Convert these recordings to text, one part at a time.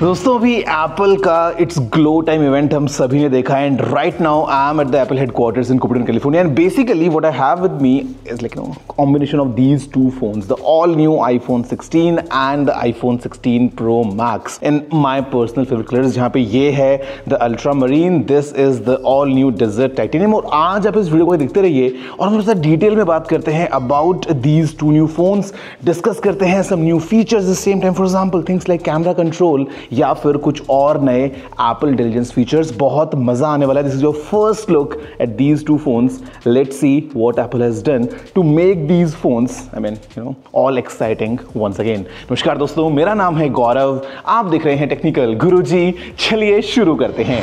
दोस्तों, अभी एप्पल का इट्स ग्लो टाइम इवेंट हम सभी ने देखा and right now I am at the Apple headquarters in Cupertino California and basically what I have with me is like no combination of these two phones the all new iPhone 16 and the iPhone 16 pro max in my personal favourite colours जहाँ पे ये है the ultramarine this is the all new desert titanium और आज आप इस video को देखते रहिए और हम थोड़ा डिटेल में बात करते हैं about these two new phones discuss करते हैं some new features same time for example things like camera control या फिर कुछ और नए एप्पल इंटेलिजेंस फीचर्स बहुत मज़ा आने वाला है। This is your first look at these two phones let see what Apple has done to make these phones I mean you know all exciting once again नमस्कार दोस्तों, मेरा नाम है गौरव। आप देख रहे हैं टेक्निकल गुरुजी। चलिए शुरू करते हैं।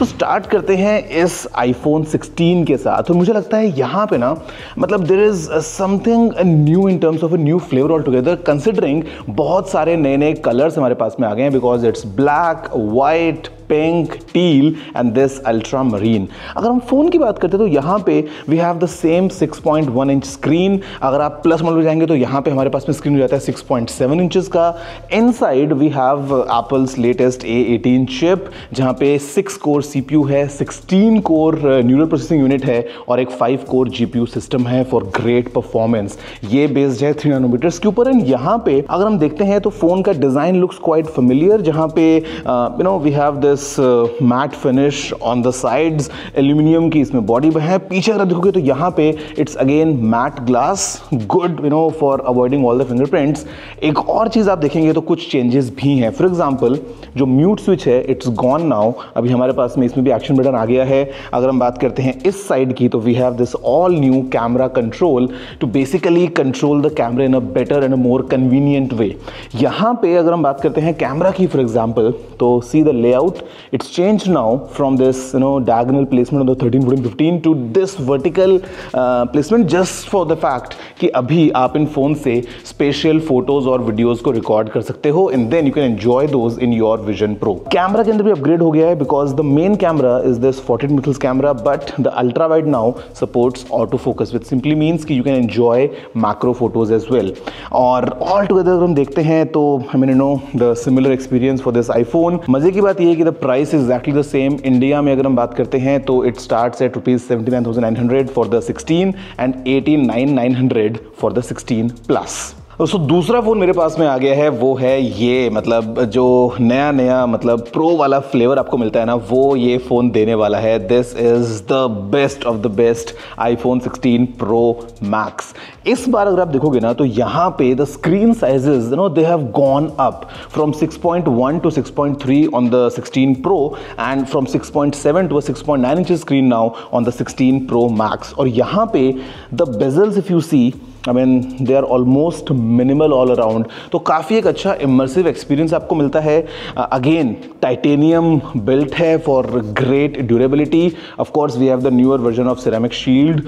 तो स्टार्ट करते हैं इस आईफोन 16 के साथ। और मुझे लगता है यहाँ पे ना मतलब there is something new in terms of a new flavour all together considering बहुत सारे नए नए कलर्स हमारे पास में आ गए हैं because it's black white pink teal and this ultramarine अगर हम फ़ोन की बात करते हैं तो यहाँ पे we have the same 6.1 inch screen अगर आप प्लस मॉडल जाएँगे तो यहाँ पे हमारे पास में स्क्रीन हो जाता है 6.7 इंचेस का. Inside we have Apple's latest A18 chip जहाँ पे सिक्स कोर CPU है 16 कोर न्यूरल प्रोसेसिंग यूनिट है और एक फाइव कोर GPU सिस्टम है फॉर ग्रेट परफॉर्मेंस ये बेस्ड है थ्री नैनोमीटर्स के ऊपर एंड यहाँ पे अगर हम देखते हैं तो फ़ोन का डिज़ाइन लुक्स क्वाइट फेमिलियर जहाँ पे you know we have this matte finish on the sides aluminium की इसमें बॉडी है। पीछे अगर देखोगे तो यहाँ पे it's again matte glass good you know for avoiding all the fingerprints एक और चीज़ आप देखेंगे तो कुछ चेंजेस भी हैं। फॉर एग्ज़ाम्पल जो म्यूट स्विच है इट्स गॉन नाउ अभी हमारे पास में इसमें भी एक्शन बटन आ गया है। अगर हम बात करते हैं इस साइड की तो we have this all new camera control to basically control the camera in a better and a more convenient way यहाँ पे अगर हम बात करते हैं कैमरा की फॉर एग्ज़ाम्पल तो see the layout it's changed now from this you know diagonal placement of the 13 14 15 to this vertical uh, placement just for the fact कि अभी आप इन फ़ोन से स्पेशल फ़ोटोज़ और वीडियोस को रिकॉर्ड कर सकते हो and then you can enjoy those in your vision pro camera के अंदर भी अपग्रेड हो गया है because the main camera is this 14 megapixels camera but the ultra wide now supports autofocus with simply means कि you can enjoy macro photos as well और all together अगर हम देखते हैं तो I mean no the similar experience for this iPhone मज़े की बात यह है कि the price is actually the same India में अगर हम बात करते हैं तो it start at rupees seventy nine thousand nine hundred for the sixteen and eighty nine nine hundred for the sixteen plus दोस्तों दूसरा फ़ोन मेरे पास में आ गया है, वो है ये मतलब जो नया नया मतलब प्रो वाला फ्लेवर आपको मिलता है ना, वो ये फ़ोन देने वाला है। This is the best of the best iPhone 16 pro max इस बार अगर आप देखोगे ना तो यहाँ पे the screen sizes you know they have gone up from 6.1 to 6.3 on the 16 pro and from 6.7 to 6.9 inch screen now on the 16 pro max और यहाँ पे the bezels if you see I mean they are almost minimal all around तो काफ़ी एक अच्छा immersive experience आपको मिलता है। अगेन टाइटेनियम बिल्ट है for great durability of course we have the newer version of ceramic shield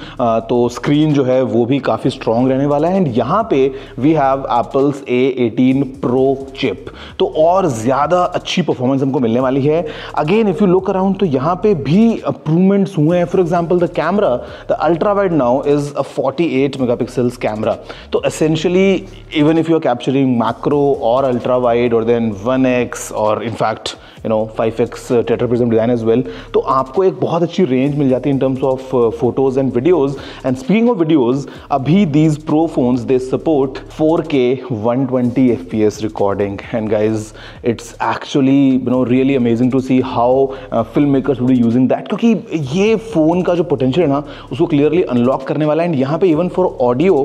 तो screen जो है, वो भी काफ़ी स्ट्रॉन्ग रहने वाला है। एंड यहाँ पे we have Apple's A eighteen pro chip तो और ज़्यादा अच्छी परफॉर्मेंस हमको मिलने वाली है। Again if you look around तो यहाँ पे भी अप्रूवमेंट्स हुए हैं। For example the camera the ultra wide now is a 48 megapixels camera तो essentially even if you are capturing macro और अल्ट्रा वाइड और देन वन एक्स और in fact you know 5x tetraprism design as well तो आपको एक बहुत अच्छी range मिल जाती है in terms of photos and videos and speaking of videos अभी these pro phones they support four K one twenty F P S recording and guys it's actually you know really amazing to see how film makers would using that क्योंकि ये phone का जो potential है ना, उसको clearly unlock करने वाला है। एंड यहाँ पे even for audio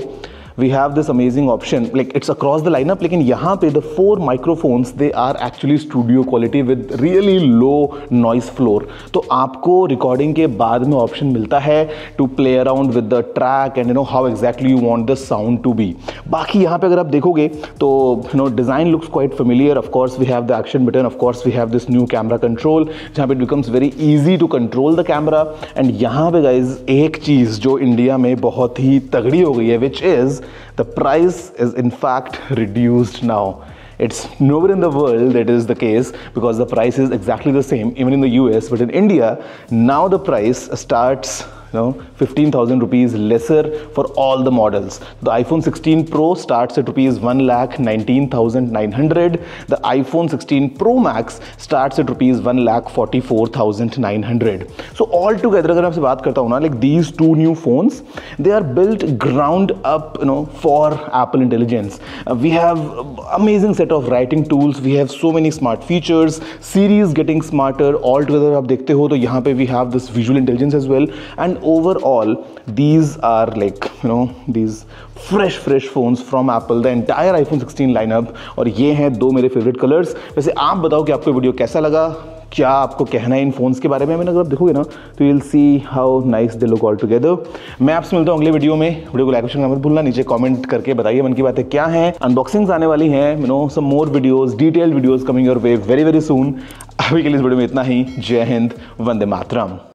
we have this amazing option like it's across the lineup लेकिन यहाँ पे the four microphones they are actually studio quality with really low noise floor तो आपको रिकॉर्डिंग के बाद में ऑप्शन मिलता है to play around with the track and you know how exactly you want the sound to be बाकी यहाँ पे अगर आप देखोगे तो you know design looks quite familiar of course we have the action button of course we have this new camera control जहाँ पे it becomes very easy to control the camera and यहाँ पे गाइज़ एक चीज़ जो India में बहुत ही तगड़ी हो गई है which is the price is in fact reduced now. It's nowhere in the world that is the case because the price is exactly the same even in the US but in India now the price starts know 15000 rupees lesser for all the models the iphone 16 pro starts at rupees 1 lakh 19900 the iphone 16 pro max starts at rupees 1 lakh 44900 so all together agar aapse baat karta hu na like these two new phones they are built ground up you know for apple intelligence uh, we have amazing set of writing tools we have so many smart features series getting smarter all together आप देखते हो तो यहाँ पे we have this visual intelligence as well and overall, these are like, you know, these fresh fresh phones from Apple. The entire iPhone 16 lineup, और ये हैं दो मेरे favorite colors. वैसे आप बताओ कि आपको वीडियो कैसा लगा? क्या आपको कहना है इन फोन्स के बारे में? मैंने अगर आप देखोगे ना तो you will see how nice they look all together मैं आपसे मिलता हूँ अगले वीडियो में. वीडियो को लाइक करना मत भूलना. नीचे कमेंट करके बताइए मन की बातें क्या हैं. अनबॉक्सिंग्स आने वाली हैं. You know some more videos detailed videos coming your way very very soon अभी के लिए इस वीडियो में इतना ही. जय हिंद, वंदे मातरम.